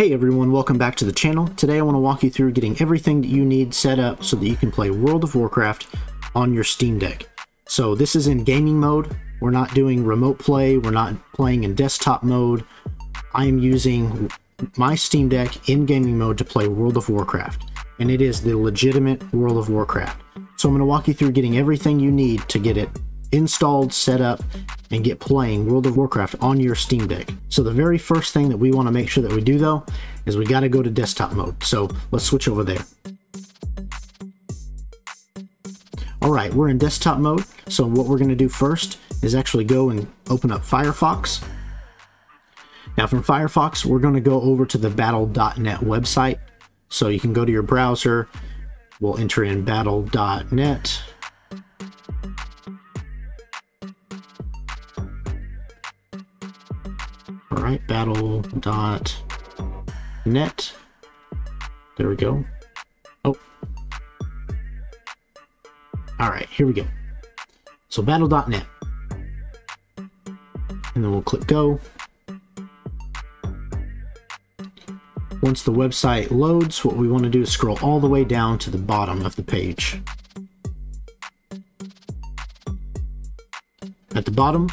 Hey everyone, welcome back to the channel. Today I want to walk you through getting everything that you need set up so that you can play World of Warcraft on your Steam Deck. So this is in gaming mode. We're not doing remote play. We're not playing in desktop mode. I am using my Steam Deck in gaming mode to play World of Warcraft. And it is the legitimate World of Warcraft. So I'm going to walk you through getting everything you need to get it installed, set up, and get playing World of Warcraft on your Steam Deck. So the very first thing that we want to make sure that we do though is we got to go to desktop mode. So let's switch over there. All right, we're in desktop mode. So what we're going to do first is actually go and open up Firefox. Now from Firefox, we're going to go over to the battle.net website. So you can go to your browser, we'll enter in battle.net Right, battle.net. There we go. Oh. All right, here we go. So battle.net. And then we'll click go. Once the website loads, what we want to do is scroll all the way down to the bottom of the page. At the bottom,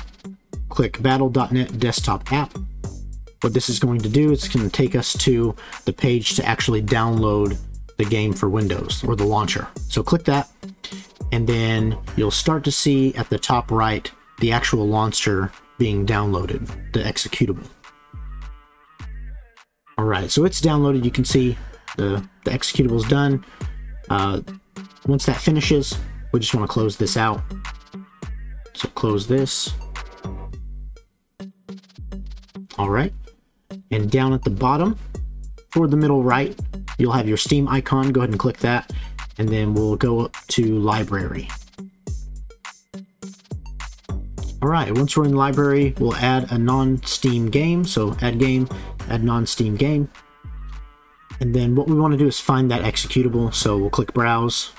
click battle.net desktop app. What this is going to do is going to take us to the page to actually download the game for Windows or the launcher. So click that and then you'll start to see at the top right the actual launcher being downloaded, the executable. All right, so it's downloaded. You can see the, the executable is done. Uh, once that finishes, we just want to close this out. So close this. All right. And down at the bottom, toward the middle right, you'll have your Steam icon. Go ahead and click that. And then we'll go up to library. All right, once we're in library, we'll add a non-Steam game. So add game, add non-Steam game. And then what we want to do is find that executable. So we'll click browse.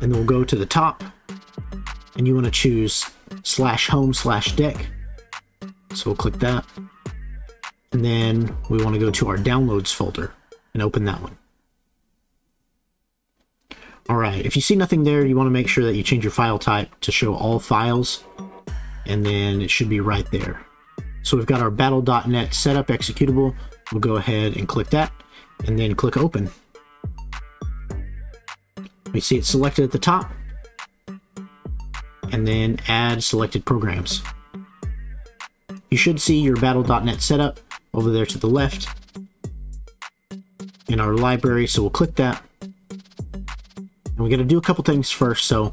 And then we'll go to the top and you want to choose slash home slash deck. So we'll click that. And then we want to go to our downloads folder and open that one. All right, if you see nothing there, you want to make sure that you change your file type to show all files, and then it should be right there. So we've got our battle.net setup executable. We'll go ahead and click that, and then click open. We see it selected at the top, and then add selected programs. You should see your battle.net setup over there to the left in our library, so we'll click that. And we got to do a couple things first, so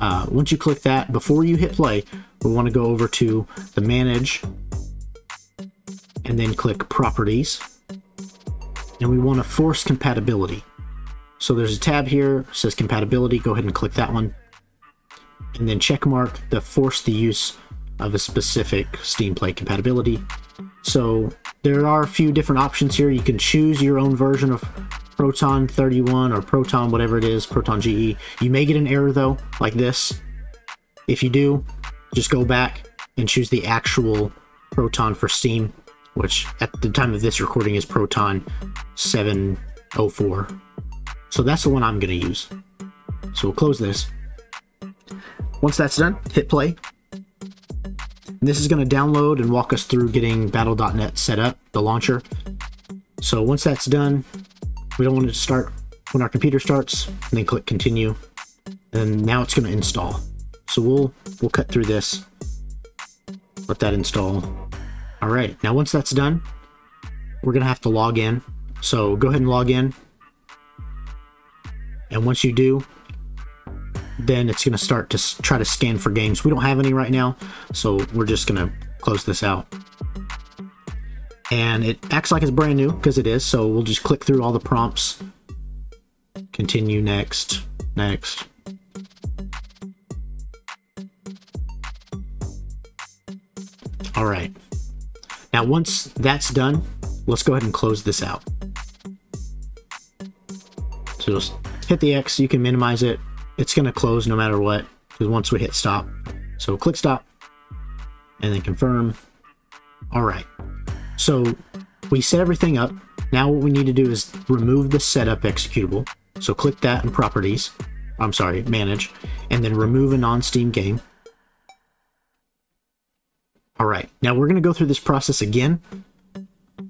uh, once you click that, before you hit play, we want to go over to the manage and then click properties. And we want to force compatibility. So there's a tab here says compatibility go ahead and click that one. And then check mark the force the use of a specific Steam Play compatibility. So there are a few different options here. You can choose your own version of Proton 31 or Proton whatever it is, Proton GE. You may get an error though, like this. If you do, just go back and choose the actual Proton for Steam, which at the time of this recording is Proton 704. So that's the one I'm going to use. So we'll close this. Once that's done, hit play. This is going to download and walk us through getting battle.net set up, the launcher. So once that's done, we don't want it to start when our computer starts, and then click continue. And now it's going to install. So we'll we'll cut through this. Let that install. All right, now once that's done, we're going to have to log in. So go ahead and log in. And once you do, then it's going to start to try to scan for games. We don't have any right now, so we're just going to close this out. And it acts like it's brand new, because it is, so we'll just click through all the prompts. Continue, next, next. All right. Now, once that's done, let's go ahead and close this out. So just hit the X, you can minimize it, it's going to close no matter what because once we hit stop. So click stop and then confirm. All right. So we set everything up. Now what we need to do is remove the setup executable. So click that in properties. I'm sorry, manage, and then remove a non-Steam game. All right, now we're going to go through this process again,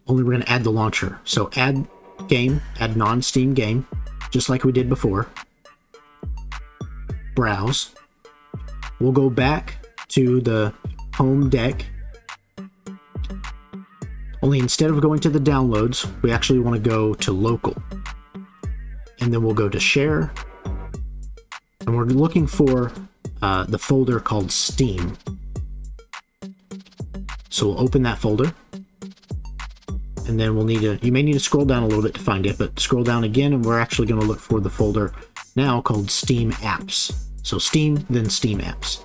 only we're going to add the launcher. So add game, add non-Steam game, just like we did before. Browse. We'll go back to the home deck. Only instead of going to the downloads, we actually want to go to local. And then we'll go to share. And we're looking for uh, the folder called Steam. So we'll open that folder. And then we'll need to, you may need to scroll down a little bit to find it, but scroll down again and we're actually going to look for the folder now called Steam Apps. So Steam, then Steam Apps.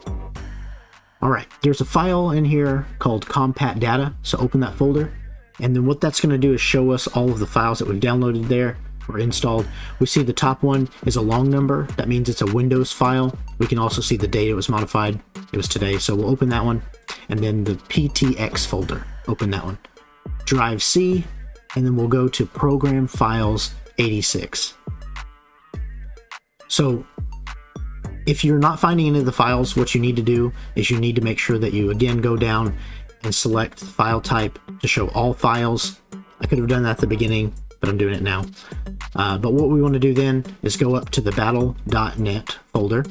All right, there's a file in here called compat data. So open that folder. And then what that's going to do is show us all of the files that we've downloaded there or installed. We see the top one is a long number. That means it's a Windows file. We can also see the date it was modified. It was today. So we'll open that one. And then the pfx folder. Open that one. Drive C. And then we'll go to Program Files 86. So if you're not finding any of the files, what you need to do is you need to make sure that you again go down and select file type to show all files. I could have done that at the beginning, but I'm doing it now. Uh, but what we want to do then is go up to the battle.net folder.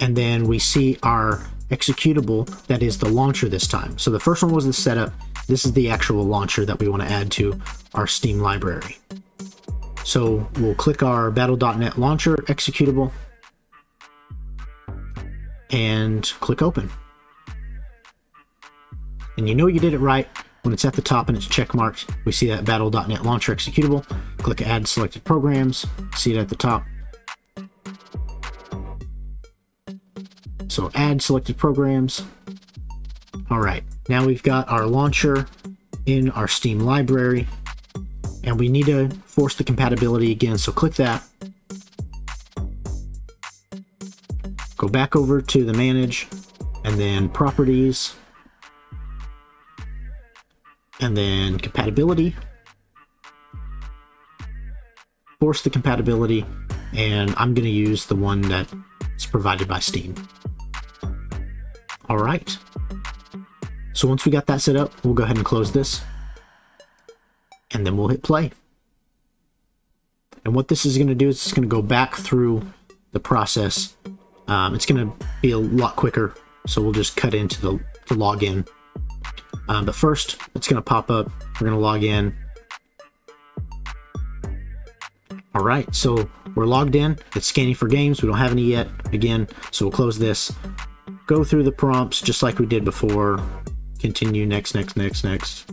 And then we see our executable that is the launcher this time. So the first one was the setup. This is the actual launcher that we want to add to our Steam library. So we'll click our battle.net launcher executable and click open. And you know you did it right when it's at the top and it's check marked. We see that battle.net launcher executable. Click add selected programs, see it at the top. So add selected programs. All right, now we've got our launcher in our Steam library and we need to force the compatibility again. So click that. Go back over to the manage and then properties and then compatibility. Force the compatibility and I'm going to use the one that's provided by Steam. All right. So once we got that set up, we'll go ahead and close this and then we'll hit play. And what this is going to do is it's going to go back through the process. Um, it's going to be a lot quicker, so we'll just cut into the, login. Um, but first, it's going to pop up. We're going to log in. All right, so we're logged in. It's scanning for games. We don't have any yet, again, so we'll close this. Go through the prompts just like we did before. Continue, next, next, next, next.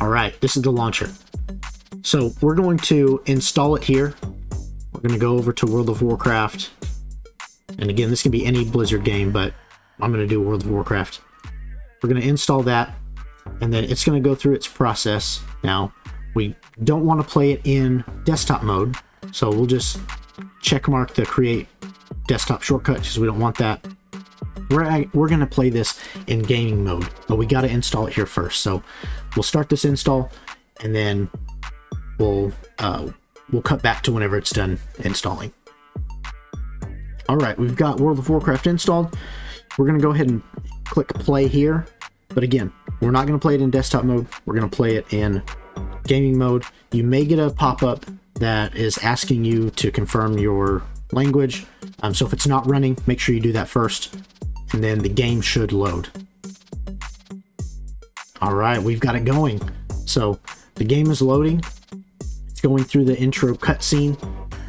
All right, this is the launcher. So we're going to install it here. We're going to go over to World of Warcraft. And again, this can be any Blizzard game, but I'm going to do World of Warcraft. We're going to install that, and then it's going to go through its process. Now, we don't want to play it in desktop mode, so we'll just check mark the create desktop shortcut because we don't want that. We're, we're going to play this in gaming mode, but we got to install it here first. So we'll start this install and then we'll, uh, we'll cut back to whenever it's done installing. All right, we've got World of Warcraft installed. We're going to go ahead and click play here. But again, we're not going to play it in desktop mode. We're going to play it in gaming mode. You may get a pop-up that is asking you to confirm your language. Um, so if it's not running, make sure you do that first and then the game should load. All right, we've got it going. So the game is loading. It's going through the intro cutscene.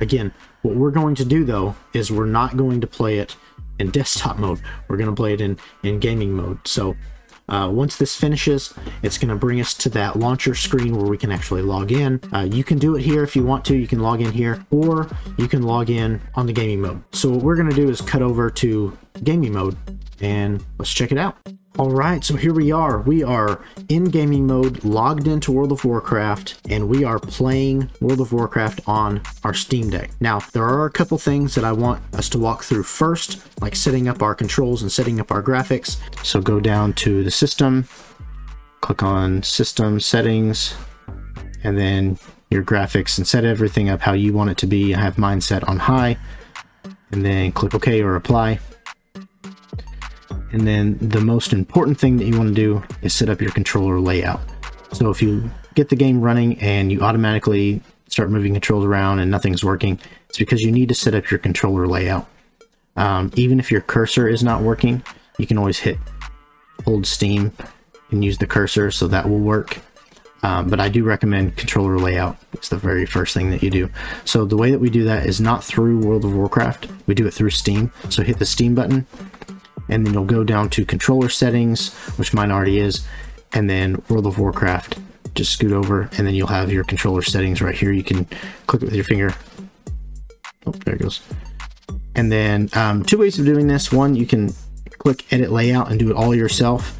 Again, what we're going to do though is we're not going to play it in desktop mode. We're going to play it in, in gaming mode. So uh, once this finishes, it's going to bring us to that launcher screen where we can actually log in. Uh, you can do it here if you want to. You can log in here, or you can log in on the gaming mode. So what we're going to do is cut over to gaming mode, and let's check it out. All right, so here we are. We are in gaming mode, logged into World of Warcraft, and we are playing World of Warcraft on our Steam Deck. Now, there are a couple things that I want us to walk through first, like setting up our controls and setting up our graphics. So go down to the system, click on System Settings, and then your graphics and set everything up how you want it to be. I have mine set on high, and then click OK or Apply. And then the most important thing that you want to do is set up your controller layout. So if you get the game running and you automatically start moving controls around and nothing's working, it's because you need to set up your controller layout. Um, even if your cursor is not working, you can always hit hold Steam and use the cursor so that will work. Um, but I do recommend controller layout. It's the very first thing that you do. So the way that we do that is not through World of Warcraft. We do it through Steam. So hit the Steam button and then you'll go down to controller settings, which mine already is, and then World of Warcraft. Just scoot over, and then you'll have your controller settings right here. You can click it with your finger. Oh, there it goes. And then um, two ways of doing this. One, you can click edit layout and do it all yourself.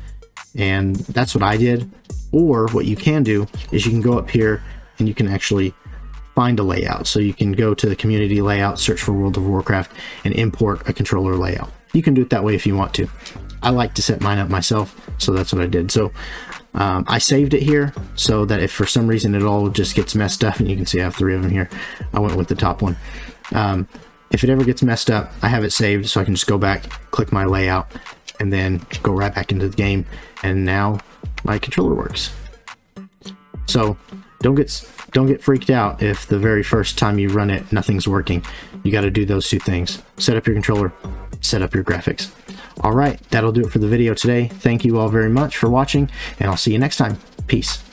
And that's what I did. Or what you can do is you can go up here and you can actually find a layout. So you can go to the community layout, search for World of Warcraft, and import a controller layout. You can do it that way if you want to. I like to set mine up myself, so that's what I did. So um, I saved it here so that if for some reason it all just gets messed up, and you can see I have three of them here, I went with the top one. Um, if it ever gets messed up, I have it saved so I can just go back, click my layout, and then go right back into the game. And now my controller works. So don't get don't get freaked out if the very first time you run it, nothing's working. You got to do those two things. Set up your controller, set up your graphics. All right, that'll do it for the video today. Thank you all very much for watching, and I'll see you next time. Peace.